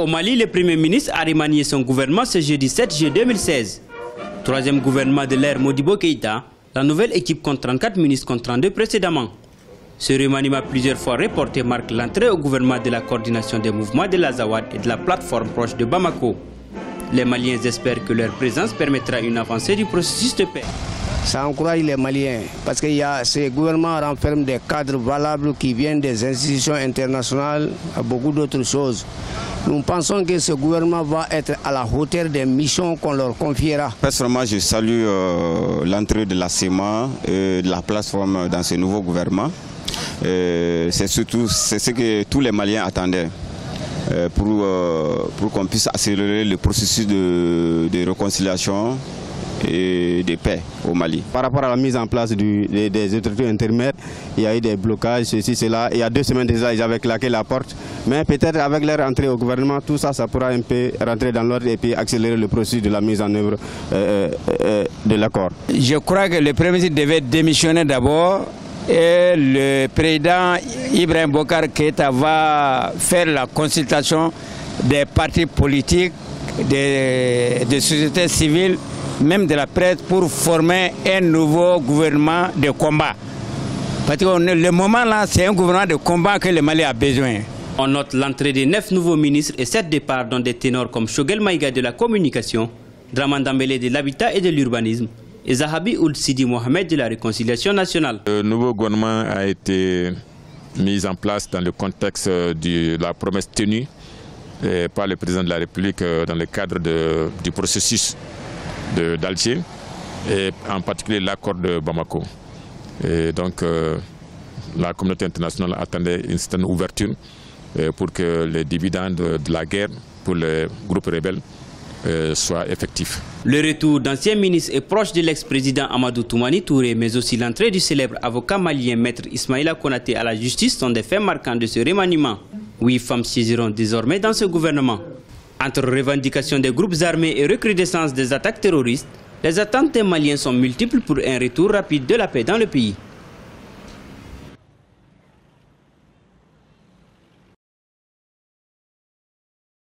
Au Mali, le Premier ministre a remanié son gouvernement ce jeudi 7 juillet 2016. Troisième gouvernement de l'ère Modibo Keïta, la nouvelle équipe compte 34 ministres contre 32 précédemment. Ce remaniement plusieurs fois reporté marque l'entrée au gouvernement de la coordination des mouvements de l'Azawad et de la plateforme proche de Bamako. Les Maliens espèrent que leur présence permettra une avancée du processus de paix. Ça encourage les Maliens parce que ces gouvernements renferment des cadres valables qui viennent des institutions internationales et beaucoup d'autres choses. Nous pensons que ce gouvernement va être à la hauteur des missions qu'on leur confiera. Personnellement, je salue euh, l'entrée de la CEMA et de la plateforme dans ce nouveau gouvernement. C'est surtout ce que tous les Maliens attendaient. Pour, pour qu'on puisse accélérer le processus de, de réconciliation de paix au Mali. Par rapport à la mise en place des, des, autorités intermédiaires, il y a eu des blocages, ceci, cela. Il y a deux semaines déjà, ils avaient claqué la porte. Mais peut-être avec leur entrée au gouvernement, tout ça, ça pourra un peu rentrer dans l'ordre et puis accélérer le processus de la mise en œuvre euh, euh, de l'accord. Je crois que le Premier ministre devait démissionner d'abord et le président Ibrahim Bokar Keita va faire la consultation des partis politiques, des sociétés civiles même de la presse pour former un nouveau gouvernement de combat. Parce que le moment là, c'est un gouvernement de combat que le Mali a besoin. On note l'entrée des neuf nouveaux ministres et sept départs dont des ténors comme Shogel Maïga de la communication, Draman Dambélé de l'habitat et de l'urbanisme et Zahabi Ould Sidi Mohamed de la réconciliation nationale. Le nouveau gouvernement a été mis en place dans le contexte de la promesse tenue par le président de la République dans le cadre de, du processus d'Alger et en particulier l'accord de Bamako. Et donc euh, la communauté internationale attendait une certaine ouverture euh, pour que les dividendes de la guerre pour les groupes rebelles euh, soient effectifs. Le retour d'anciens ministres et proches de l'ex-président Amadou Toumani Touré, mais aussi l'entrée du célèbre avocat malien maître Ismaïla Konaté à la justice sont des faits marquants de ce remaniement. Huit femmes saisiront désormais dans ce gouvernement. Entre revendications des groupes armés et recrudescence des attaques terroristes, les attentes des Maliens sont multiples pour un retour rapide de la paix dans le pays.